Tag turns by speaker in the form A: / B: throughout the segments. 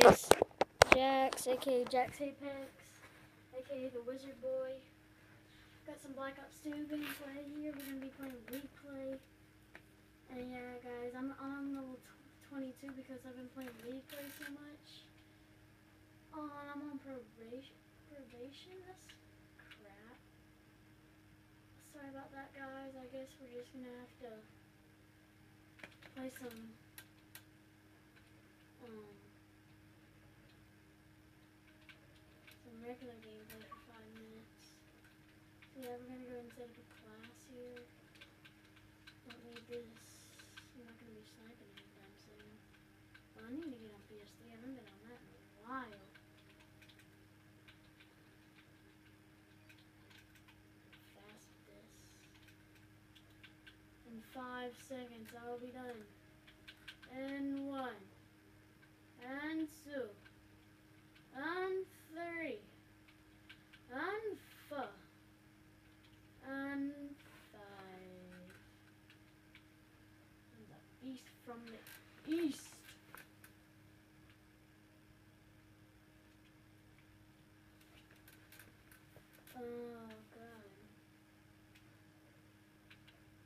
A: guys? Jax, aka Jax Apex, aka the Wizard Boy. Got some Black Ops 2 gameplay here. We're gonna be playing replay. And yeah, guys, I'm on level 22 because I've been playing replay so much. Oh, and I'm on probation. Probation? That's crap. Sorry about that, guys. I guess we're just gonna have to play some um, regular gameplay for five minutes. Yeah, we're gonna go and set up a class here. Don't need this. I'm not gonna be sniping anytime soon. Well, I need to get on PS3. I haven't been on that in a while. Fast this. In five seconds, I'll be done. And one. And two. And three. And four. And five. And the beast from the east. Oh god.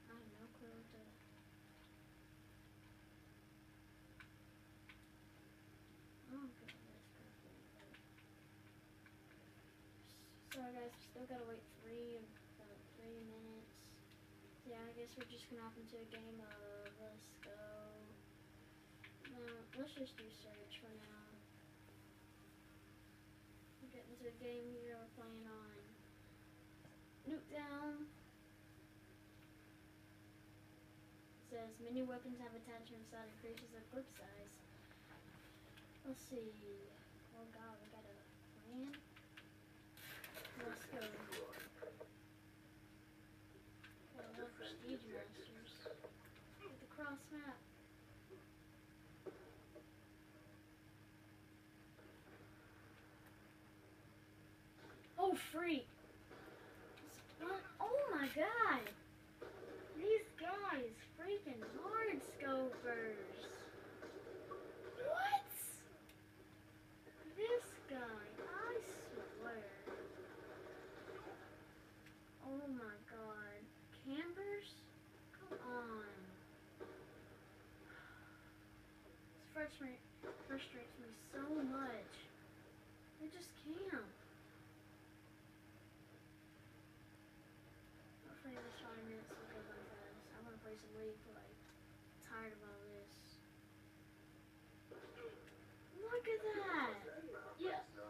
A: I have no clue what to Oh, God, that's perfect. Sorry guys, still gotta wait three, about three minutes. Yeah, I guess we're just gonna hop into a game of, let's go. No, let's just do search for now. We're getting into a game here, we're playing on Nuketown. It says many weapons have attachments that increases their clip size. Let's see. Oh god, we got a plan. Lot of prestige masters. The. Oh freak! Oh, oh my god! These guys, freaking hard scopers. What? This guy, I swear. Oh my god. Campers? Come on. This frustrates, me so much. I just camp. Hopefully this five minutes will go by fast. I want to play some replay. Tired of all this. Look at that! Yeah. I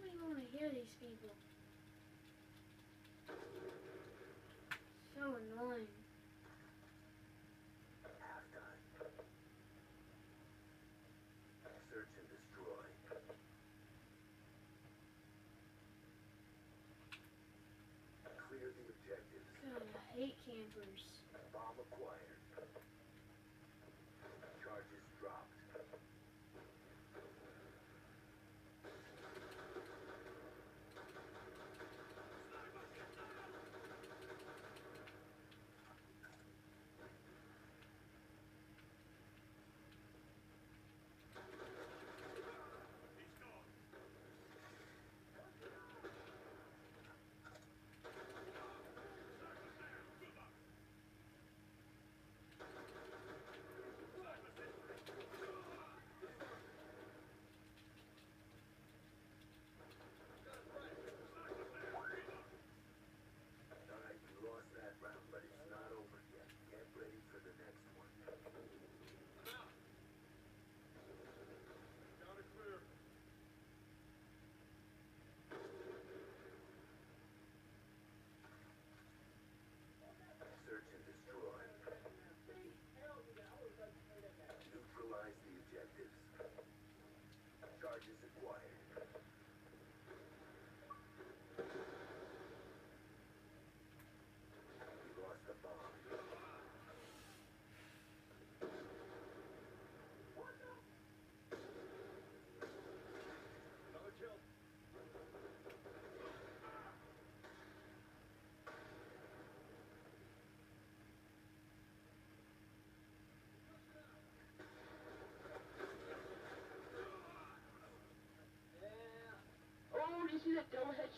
A: don't even want to hear these people. So annoying.
B: Search and destroy. Clear the objectives.
A: God, I hate campers.
B: Bomb acquired.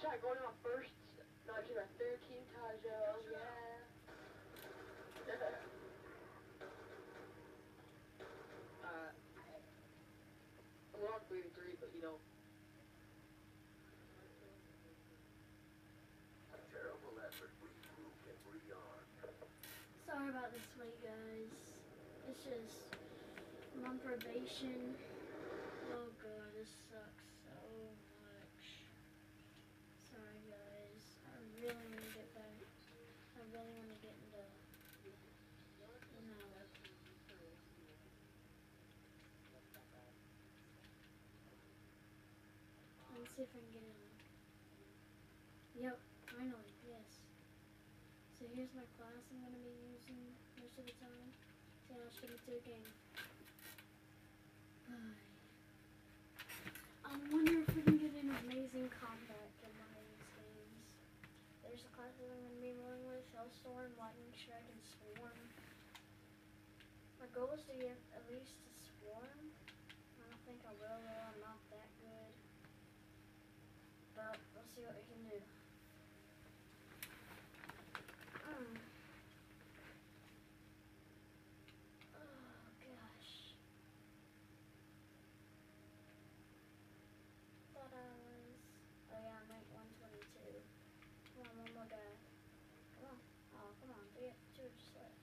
C: Shot going off first. No, to the 13 Tajo, yeah. uh, we're on 3 to 3, but you know.
B: A terrible effort. Regroup and rearm.
A: Sorry about this wait, guys. It's just I'm on probation. Oh god, this sucks so much. Sorry, guys. I really want to get back. I really want to get into, you know. Let's see if I can get in. Yep, finally, yes. So here's my class I'm gonna be using most of the time. See how should be to a game. I wonder if we can get an amazing combat in one of these games. There's the classes I'm gonna be rolling with, Hellstorm, Lightning Strike, and Swarm. My goal is to get at least to Swarm. I don't think I will though, I'm not that good. But we'll see what we can do. Mm. Oh gosh. Thought I was. Oh yeah, I'm at 122. Come on, one more guy. Come on. Oh, come on. Three, two just left.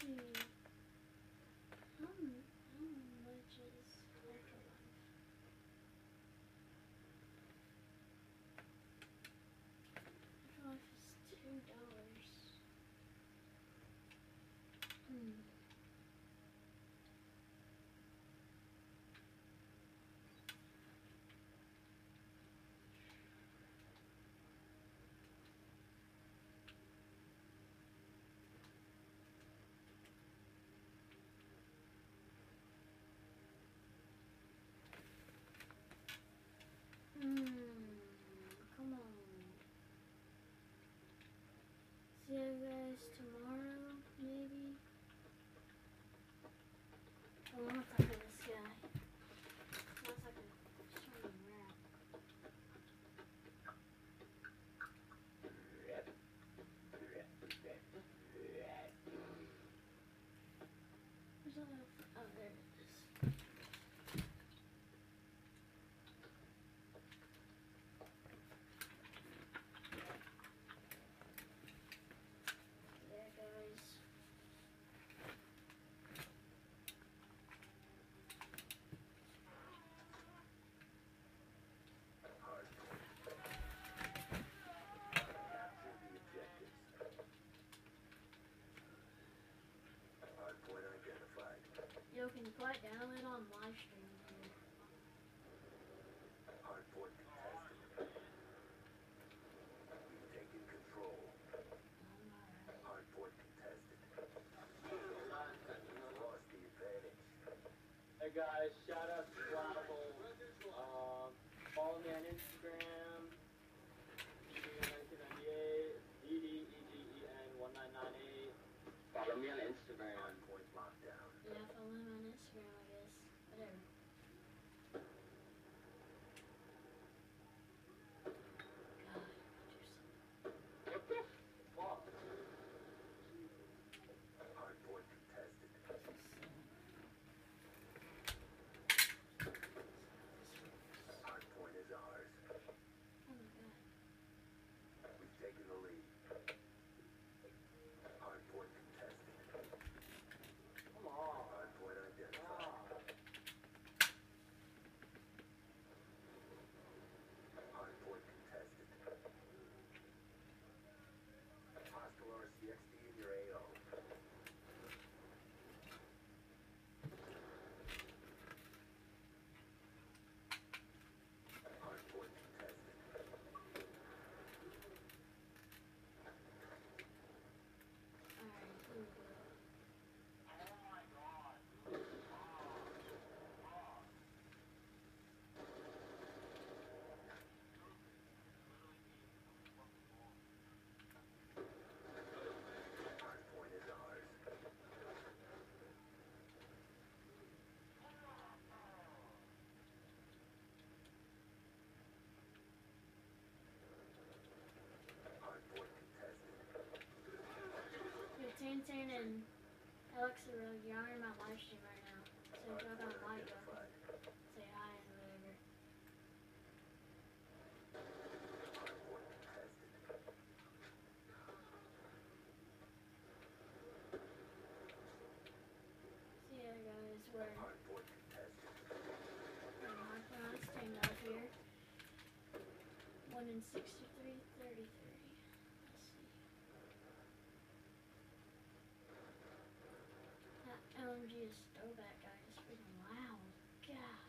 A: Let's see. How, m- how much is Afterlife? Afterlife is two dollars. Hmm. Hmm. Come on. See you guys tomorrow, maybe. I down and Alexa Road, you're on my live stream right now. So if y'all mic, say hi and whatever. So yeah guys, we're. I'm marking on stand out here. One in sixty-three thirty-three. Let's see. That LMG is throwback, guys. It's freaking loud. God.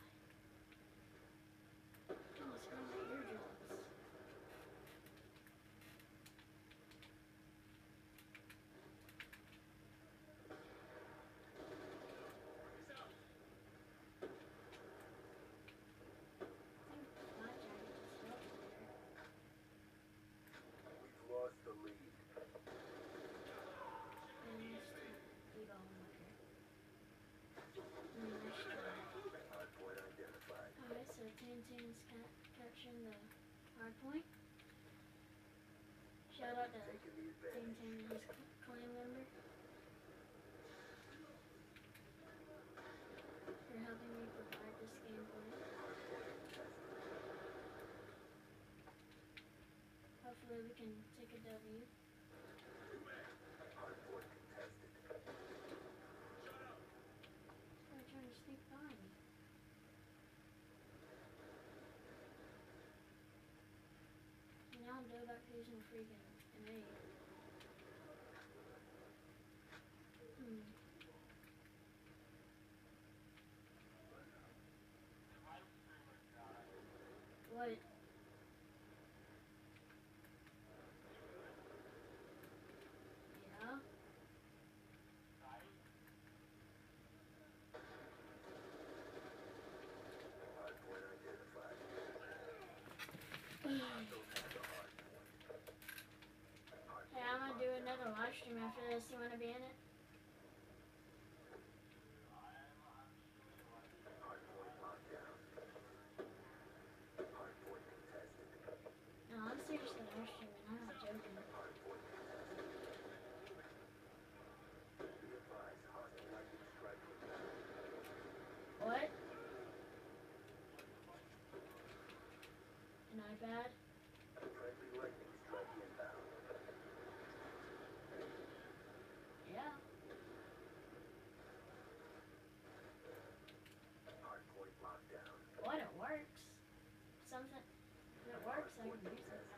A: Hard point. Shout out to. Tintin and clan member for helping me provide this gameplay. Hopefully we can take a W.
B: Hardpoint contested.
A: They're trying to sneak by me. And now I'm done about using freaking an This. You wanna be in it? important resources.